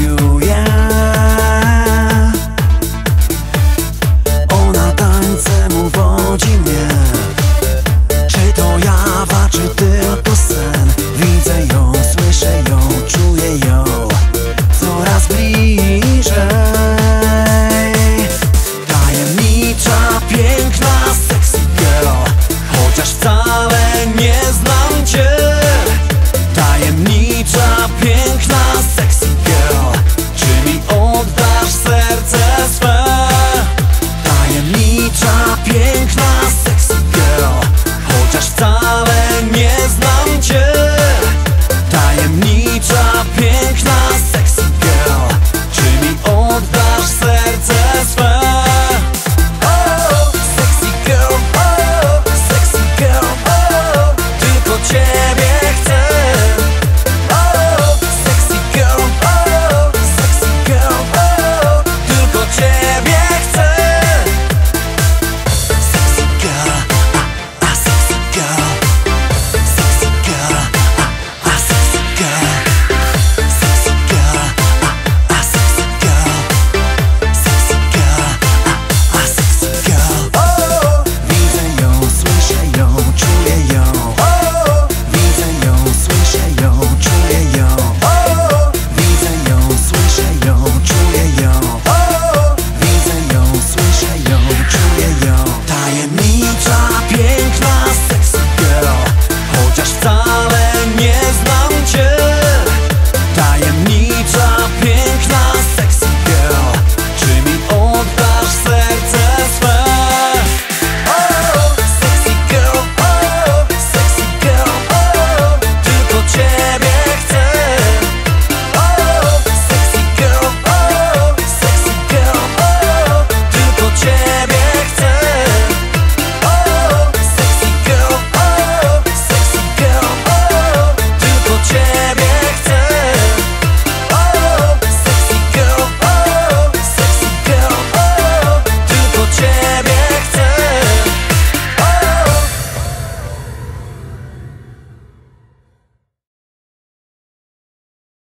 yêu em Milcza piękna